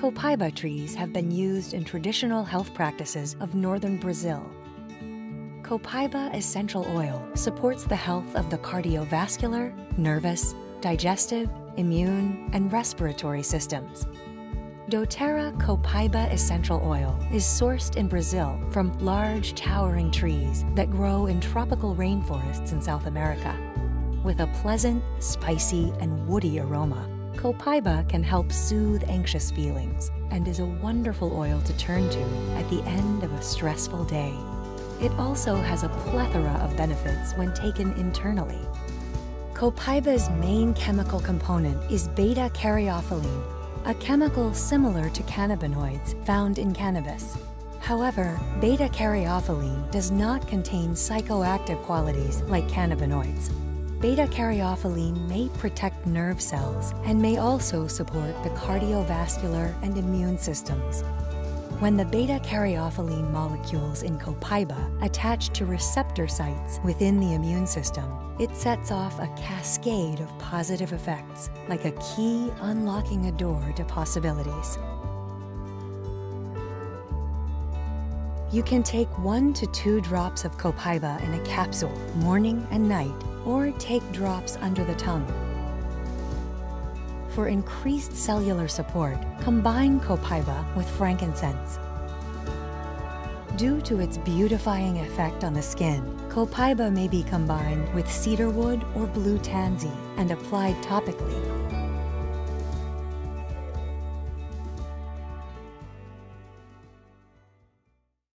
Copaiba trees have been used in traditional health practices of northern Brazil. Copaiba essential oil supports the health of the cardiovascular, nervous, digestive, immune, and respiratory systems. doTERRA Copaiba essential oil is sourced in Brazil from large towering trees that grow in tropical rainforests in South America. With a pleasant, spicy, and woody aroma, Copaiba can help soothe anxious feelings and is a wonderful oil to turn to at the end of a stressful day. It also has a plethora of benefits when taken internally. Copaiba's main chemical component is beta caryophyllene, a chemical similar to cannabinoids found in cannabis. However, beta caryophyllene does not contain psychoactive qualities like cannabinoids. Beta caryophyllene may protect nerve cells and may also support the cardiovascular and immune systems. When the beta caryophyllene molecules in copaiba attach to receptor sites within the immune system, it sets off a cascade of positive effects, like a key unlocking a door to possibilities. You can take one to two drops of copaiba in a capsule morning and night, or take drops under the tongue. For increased cellular support, combine copaiba with frankincense. Due to its beautifying effect on the skin, copaiba may be combined with cedarwood or blue tansy and applied topically.